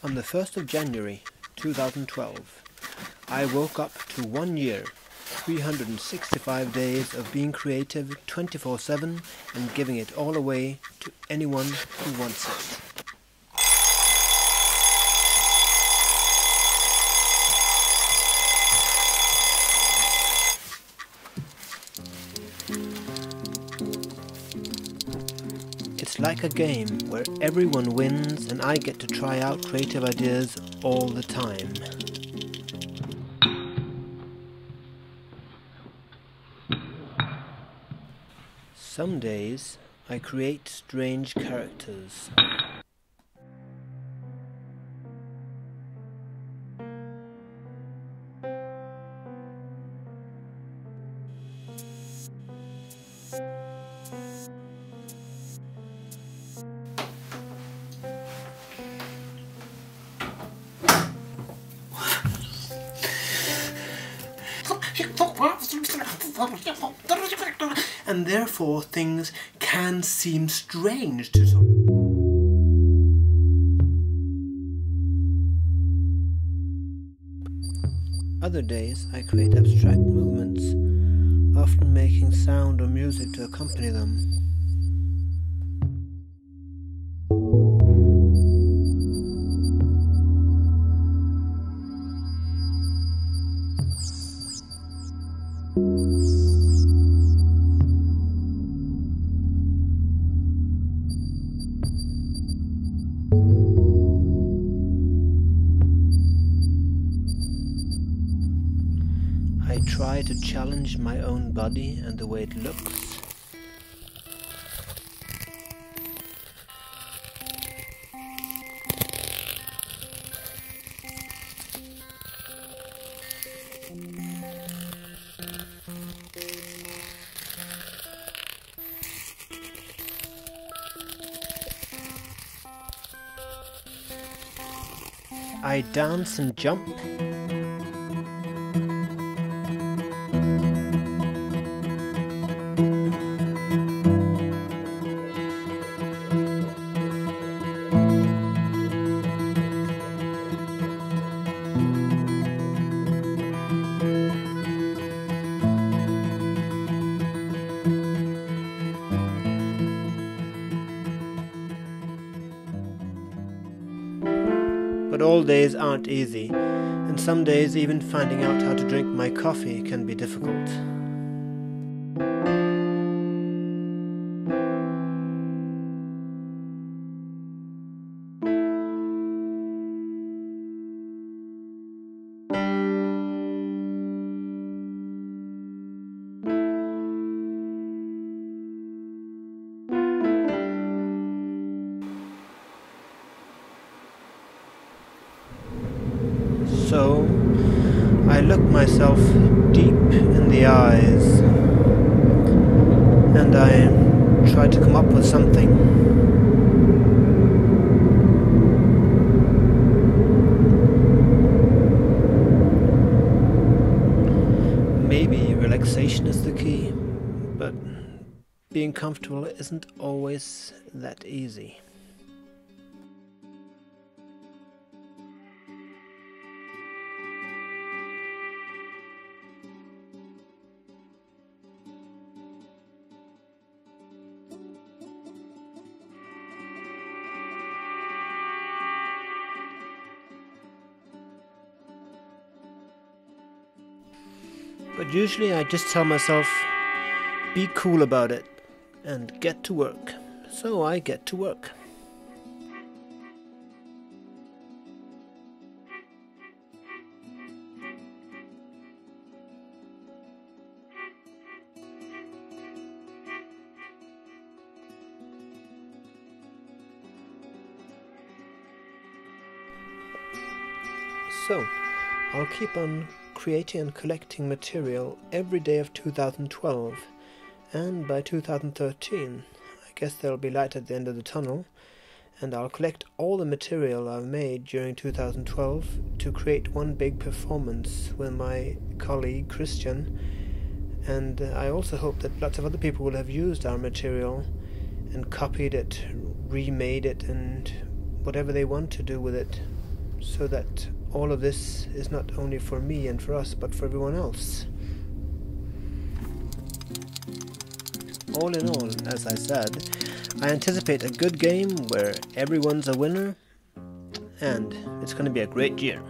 On the 1st of January 2012, I woke up to one year, 365 days of being creative 24 7 and giving it all away to anyone who wants it. Like a game where everyone wins and I get to try out creative ideas all the time. Some days I create strange characters. and therefore things can seem strange to some. Other days I create abstract movements, often making sound or music to accompany them. Try to challenge my own body and the way it looks. I dance and jump. But all days aren't easy, and some days even finding out how to drink my coffee can be difficult. So I look myself deep in the eyes and I try to come up with something. Maybe relaxation is the key, but being comfortable isn't always that easy. But usually I just tell myself, be cool about it and get to work. So I get to work. So, I'll keep on creating and collecting material every day of 2012, and by 2013, I guess there'll be light at the end of the tunnel, and I'll collect all the material I've made during 2012 to create one big performance with my colleague Christian. And uh, I also hope that lots of other people will have used our material and copied it, remade it, and whatever they want to do with it. so that all of this is not only for me and for us, but for everyone else. All in all, as I said, I anticipate a good game where everyone's a winner, and it's going to be a great year.